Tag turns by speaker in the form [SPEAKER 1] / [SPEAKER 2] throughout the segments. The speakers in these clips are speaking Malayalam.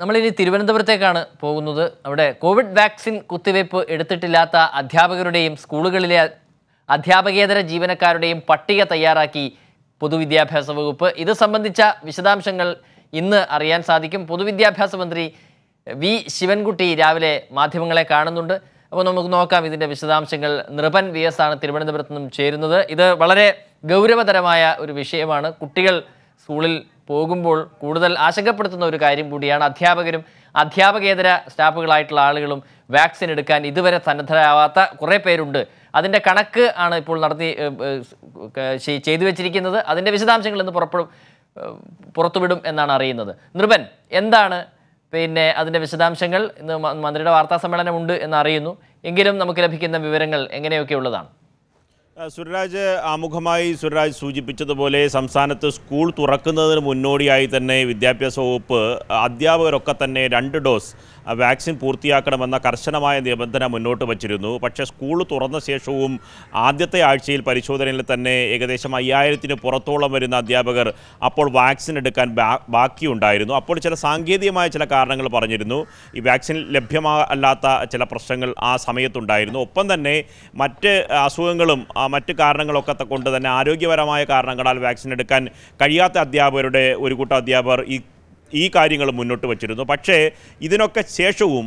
[SPEAKER 1] നമ്മളിനി തിരുവനന്തപുരത്തേക്കാണ് പോകുന്നത്. അവിടെ കോവിഡ് വാക്സിൻ കുത്തിവയ്പ് എടുത്തിട്ടില്ലാത്ത അധ്യാപകരുടെയും സ്കൂളുകളിലെ അധ്യാപകേതര ജീവനക്കാരുടെയും പട്ടിക തയ്യാറാക്കി പൊതുവിദ്യാഭ്യാസ വകുപ്പ്. ഇത് സംബന്ധിച്ച വിശദാംശങ്ങൾ ഇന്ന് അറിയാൻ സാധിക്കും. പൊതുവിദ്യാഭ്യാസ മന്ത്രി വി. ശിവൻകുട്ടി രാവിലെ മാധ്യമങ്ങളെ കാണുന്നുണ്ട്. അപ്പോൾ നമുക്ക് നോക്കാം ഇതിന്റെ വിശദാംശങ്ങൾ. നൃപൻ വി. എസ്. ആണ് തിരുവനന്തപുരത്ത് നിന്നും ചേരുന്നത്. ഇത് വളരെ ഗൗരവതരമായ ഒരു വിഷയമാണ്. കുട്ടികൾ സ്കൂളിൽ പോകുമ്പോൾ കൂടുതൽ ആശങ്കപ്പെടുത്തുന്ന ഒരു കാര്യം കൂടിയാണ് അധ്യാപകരും അധ്യാപകേതര സ്റ്റാഫുകളായിട്ടുള്ള ആളുകളും വാക്സിൻ എടുക്കാൻ ഇതുവരെ സന്നദ്ധരാവാത്ത കുറേ പേരുണ്ട്. അതിന്റെ കണക്ക് ആണ് ഇപ്പോൾ നടത്തി ചെയ്തു വെച്ചിരിക്കുന്നത്. അതിന്റെ വിശദാംശങ്ങൾ ഇന്ന് പുറപ്പെടും പുറത്തുവിടും എന്നാണ് അറിയുന്നത്. നൃപൻ എന്താണ് പിന്നെ അതിന്റെ വിശദാംശങ്ങൾ? ഇന്ന് മന്ത്രിയുടെ വാർത്താ സമ്മേളനമുണ്ട് എന്നറിയുന്നു എങ്കിലും നമുക്ക് ലഭിക്കുന്ന വിവരങ്ങൾ എങ്ങനെയൊക്കെ ഉള്ളതാണ്
[SPEAKER 2] ആ, സുരരാജ് ആമുഖമായി സുരരാജ് സൂചിപ്പിച്ചതുപോലെ സംസ്ഥാനത്ത് സ്കൂൾ തുറക്കുന്നതിന് മുന്നോടിയായി തന്നെ വിദ്യാഭ്യാസ വകുപ്പ് അധ്യാപകരൊക്കെ തന്നെ രണ്ട് ഡോസ് വാക്സിൻ പൂർത്തിയാക്കണമെന്ന കർശനമായ നിബന്ധന മുന്നോട്ട് വച്ചിരുന്നു. പക്ഷേ സ്കൂൾ തുറന്ന ശേഷവും ആദ്യത്തെ ആഴ്ചയിൽ പരിശോധനയിൽ തന്നെ ഏകദേശം അയ്യായിരത്തിന് പുറത്തോളം വരുന്ന അധ്യാപകർ അപ്പോൾ വാക്സിൻ എടുക്കാൻ ബാക്കിയുണ്ടായിരുന്നു. അപ്പോൾ ചില സാങ്കേതികമായ ചില കാരണങ്ങൾ പറഞ്ഞിരുന്നു. ഈ വാക്സിൻ ലഭ്യമല്ലാത്ത ചില പ്രശ്നങ്ങൾ ആ സമയത്തുണ്ടായിരുന്നു. ഒപ്പം തന്നെ മറ്റ് അസുഖങ്ങളും മറ്റ് കാരണങ്ങളൊക്കെ കൊണ്ട് തന്നെ ആരോഗ്യപരമായ കാരണങ്ങളാൽ വാക്സിൻ എടുക്കാൻ കഴിയാത്ത അധ്യാപകരുടെ ഒരു കൂട്ടം അധ്യാപകർ ഈ ഈ കാര്യങ്ങൾ മുന്നോട്ട് വച്ചിരുന്നു. പക്ഷേ ഇതിനൊക്കെ ശേഷവും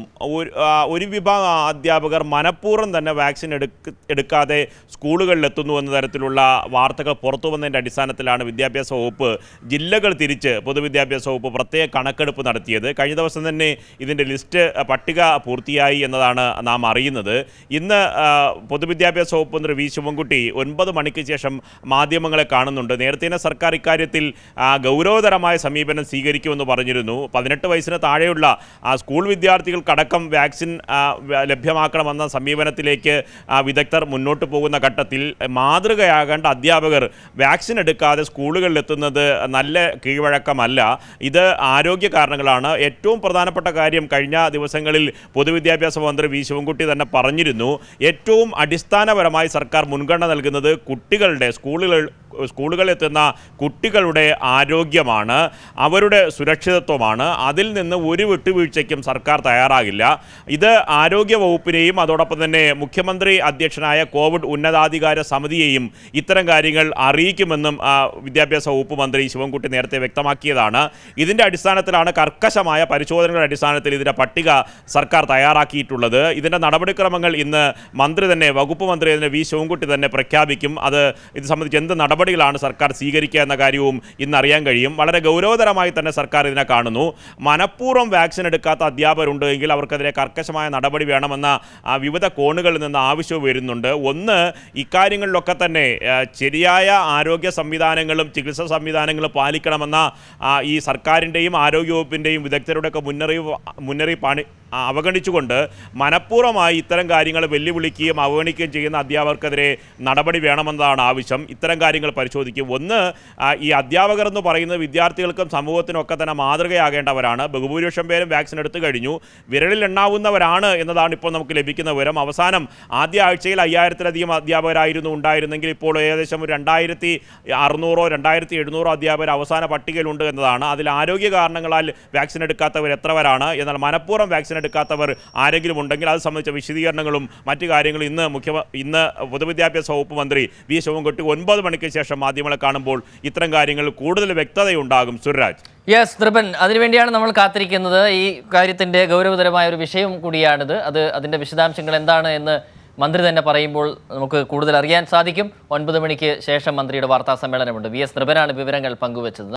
[SPEAKER 2] ഒരു വിഭാഗം അധ്യാപകർ മനഃപൂർവം തന്നെ വാക്സിൻ എടുക്ക എടുക്കാതെ സ്കൂളുകളിലെത്തുന്നു എന്ന തരത്തിലുള്ള വാർത്തകൾ പുറത്തു വന്നതിന്റെ അടിസ്ഥാനത്തിലാണ് വിദ്യാഭ്യാസ വകുപ്പ് ജില്ലകൾ തിരിച്ച് പൊതുവിദ്യാഭ്യാസ വകുപ്പ് പ്രത്യേക കണക്കെടുപ്പ് നടത്തിയത്. കഴിഞ്ഞ ദിവസം തന്നെ ഇതിന്റെ ലിസ്റ്റ് പട്ടിക പൂർത്തിയായി എന്നതാണ് നാം അറിയുന്നത്. ഇന്ന് പൊതുവിദ്യാഭ്യാസ വകുപ്പ് മന്ത്രി വി. ശിവൻകുട്ടി ഒൻപത് മണിക്ക് ശേഷം മാധ്യമങ്ങളെ കാണുന്നുണ്ട്. നേരത്തെ സർക്കാർ ഇക്കാര്യത്തിൽ ഗൗരവതരമായ സമീപനം സ്വീകരിക്കുമെന്ന് പറഞ്ഞിരുന്നു. പതിനെട്ട് വയസ്സിന് താഴെയുള്ള സ്കൂൾ വിദ്യാർത്ഥികൾക്കടക്കം വാക്സിൻ ലഭ്യമാക്കണമെന്ന സമീപനത്തിലേക്ക് വിദഗ്ധർ മുന്നോട്ട് പോകുന്ന ഘട്ടത്തിൽ മാതൃകയാകേണ്ട അധ്യാപകർ വാക്സിൻ എടുക്കാതെ സ്കൂളുകളിലെത്തുന്നത് നല്ല കീഴ്വഴക്കമല്ല. ഇത് ആരോഗ്യ കാരണങ്ങളാണ്. ഏറ്റവും പ്രധാനപ്പെട്ട കാര്യം കഴിഞ്ഞ ദിവസങ്ങളിൽ പൊതുവിദ്യാഭ്യാസ മന്ത്രി വി. ശിവൻകുട്ടി തന്നെ പറഞ്ഞിരുന്നു. ഏറ്റവും അടിസ്ഥാനപരമായി സർക്കാർ മുൻഗണന നൽകുന്നത് കുട്ടികളുടെ സ്കൂളുകൾ സ്കൂളുകളിൽ എത്തുന്ന കുട്ടികളുടെ ആരോഗ്യമാണ് അവരുടെ സുരക്ഷിതത്വമാണ്. അതിൽ നിന്ന് ഒരു വിട്ടുവീഴ്ചയ്ക്കും സർക്കാർ തയ്യാറാകില്ല. ഇത് ആരോഗ്യ വകുപ്പിനെയും അതോടൊപ്പം തന്നെ മുഖ്യമന്ത്രി അധ്യക്ഷനായ കോവിഡ് ഉന്നതാധികാര സമിതിയെയും ഇത്തരം കാര്യങ്ങൾ അറിയിക്കുമെന്നും വിദ്യാഭ്യാസ വകുപ്പ് മന്ത്രി ശിവൻകുട്ടി നേരത്തെ വ്യക്തമാക്കിയതാണ്. ഇതിന്റെ അടിസ്ഥാനത്തിലാണ് കർക്കശമായ പരിശോധനകളുടെ അടിസ്ഥാനത്തിൽ ഇതിന്റെ പട്ടിക സർക്കാർ തയ്യാറാക്കിയിട്ടുള്ളത്. ഇതിന്റെ നടപടിക്രമങ്ങൾ ഇന്ന് മന്ത്രി തന്നെ വകുപ്പ് മന്ത്രി തന്നെ വി ശിവൻകുട്ടി തന്നെ പ്രഖ്യാപിക്കും. അത് ഇത് സംബന്ധിച്ച് എന്ത് നടപടികളാണ് സർക്കാർ സ്വീകരിക്കുക എന്ന കാര്യവും ഇന്ന് അറിയാൻ കഴിയും. വളരെ ഗൗരവതരമായി തന്നെ സർക്കാർ ഇതിനെ കാണുന്നു. മനഃപൂർവം വാക്സിൻ എടുക്കാത്ത അധ്യാപകരുണ്ട് എങ്കിൽ അവർക്കെതിരെ കർക്കശമായ നടപടി വേണമെന്ന വിവിധ കോണുകളിൽ നിന്ന് ആവശ്യവും വരുന്നുണ്ട്. ഒന്ന് ഇക്കാര്യങ്ങളിലൊക്കെ തന്നെ ശരിയായ ആരോഗ്യ സംവിധാനങ്ങളും ചികിത്സാ സംവിധാനങ്ങളും പാലിക്കണമെന്ന ഈ സർക്കാരിന്റെയും ആരോഗ്യവകുപ്പിന്റെയും വിദഗ്ധരുടെയൊക്കെ മുന്നറിയിപ്പ് മുന്നറിയിപ്പാണ് അവഗണിച്ചുകൊണ്ട് മനഃപൂർവമായി ഇത്തരം കാര്യങ്ങൾ വെല്ലുവിളിക്കുകയും അവഗണിക്കുകയും ചെയ്യുന്ന അധ്യാപകർക്കെതിരെ നടപടി വേണമെന്നതാണ് ആവശ്യം. ഇത്തരം കാര്യങ്ങൾ പരിശോധിക്കും. ഒന്ന് ഈ അധ്യാപകർ എന്ന് പറയുന്നത് വിദ്യാർത്ഥികൾക്കും സമൂഹത്തിനൊക്കെ തന്നെ മാതൃകയാകേണ്ടവരാണ്. ബഹുഭൂരിപക്ഷം പേരും വാക്സിൻ എടുത്തു കഴിഞ്ഞു. വിരലിൽ എണ്ണാവുന്നവരാണ് എന്നതാണ് ഇപ്പോൾ നമുക്ക് ലഭിക്കുന്ന വിവരം. അവസാനം ആദ്യ ആഴ്ചയിൽ അയ്യായിരത്തിലധികം അധ്യാപകരായിരുന്നു ഉണ്ടായിരുന്നെങ്കിൽ ഇപ്പോൾ ഏകദേശം ഒരു രണ്ടായിരത്തി അറുന്നൂറോ രണ്ടായിരത്തി എഴുന്നൂറോ അധ്യാപകർ അവസാന പട്ടികയിലുണ്ട് എന്നതാണ്. അതിൽ ആരോഗ്യ കാരണങ്ങളാൽ വാക്സിൻ എടുക്കാത്തവർ എത്രവരാണ്? എന്നാൽ മനഃപൂർവം വാക്സിൻ എടുക്കാത്തവർ ആരെങ്കിലും ഉണ്ടെങ്കിൽ അത് സംബന്ധിച്ച വിശദീകരണങ്ങളും മറ്റു കാര്യങ്ങളും ഇന്ന് മുഖ്യ ഇന്ന് പൊതുവിദ്യാഭ്യാസ വകുപ്പ് മന്ത്രി വി ശിവൻകുട്ടി ഒൻപത് മണിക്ക് ശേഷം മാധ്യമങ്ങളെ കാണുമ്പോൾ ഇത്തരം കാര്യങ്ങൾ കൂടുതൽ വ്യക്തതയുണ്ടാകും. സുരരാജ്
[SPEAKER 1] യെസ് നൃപൻ അതിനുവേണ്ടിയാണ് നമ്മൾ കാത്തിരിക്കുന്നത്. ഈ കാര്യത്തിന്റെ ഗൗരവതരമായ ഒരു വിഷയം കൂടിയാണിത്. അത് അതിന്റെ വിശദാംശങ്ങൾ എന്താണ് എന്ന് മന്ത്രി തന്നെ പറയുമ്പോൾ നമുക്ക് കൂടുതൽ അറിയാൻ സാധിക്കും. ഒൻപത് മണിക്ക് ശേഷം മന്ത്രിയുടെ വാർത്താ സമ്മേളനമുണ്ട്. V S. നൃപനാണ് വിവരങ്ങൾ പങ്കുവച്ചത്.